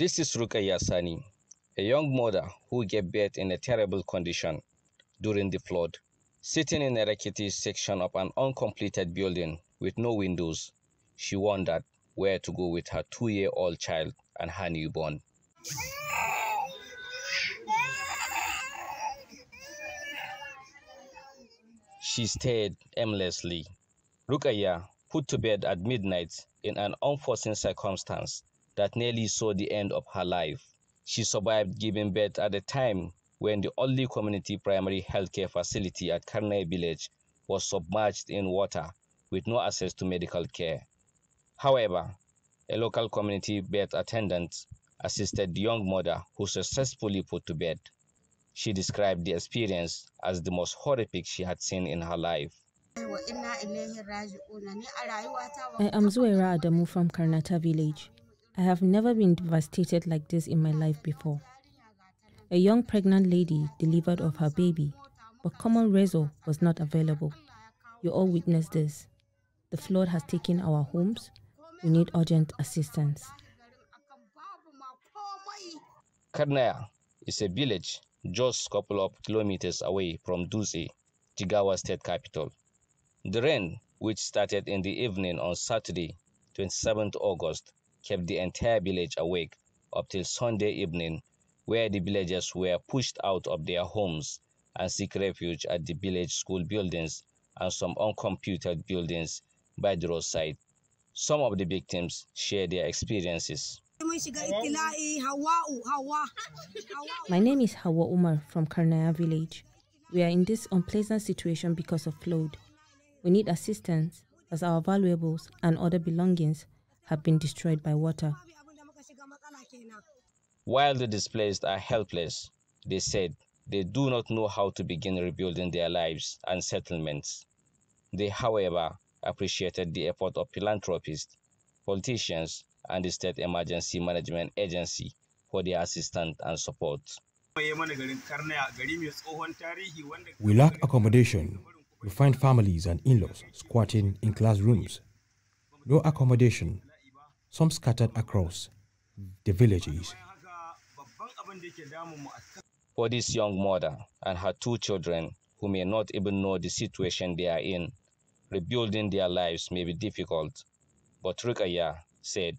This is Rukaya Sani, a young mother who gave birth in a terrible condition during the flood. Sitting in a rickety section of an uncompleted building with no windows, she wondered where to go with her two-year-old child and her newborn. She stayed aimlessly. Rukaya, put to bed at midnight in an unforeseen circumstance that nearly saw the end of her life. She survived giving birth at a time when the only community primary healthcare facility at Karnaya village was submerged in water with no access to medical care. However, a local community birth attendant assisted the young mother who successfully put to bed. She described the experience as the most horrific she had seen in her life. I am Zuera Adamu from Karnata village. I have never been devastated like this in my life before. A young pregnant lady delivered of her baby, but common razor was not available. You all witnessed this. The flood has taken our homes. We need urgent assistance. Karnaya is a village just a couple of kilometers away from Dutse, Jigawa state capital. The rain, which started in the evening on Saturday, 27th August, kept the entire village awake up till Sunday evening, where the villagers were pushed out of their homes and seek refuge at the village school buildings and some uncomputed buildings by the roadside. Some of the victims share their experiences. My name is Hawa Umar from Karnaya village. We are in this unpleasant situation because of flood. We need assistance as our valuables and other belongings have been destroyed by water. While the displaced are helpless, they said they do not know how to begin rebuilding their lives and settlements. They, however, appreciated the effort of philanthropists, politicians, and the State Emergency Management Agency for their assistance and support. We lack accommodation. We find families and in-laws squatting in classrooms. No accommodation, some scattered across the villages. For this young mother and her two children who may not even know the situation they are in, rebuilding their lives may be difficult, but Rukaya said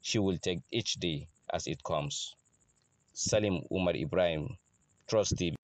she will take each day as it comes. Salim Umar Ibrahim, Trust TV.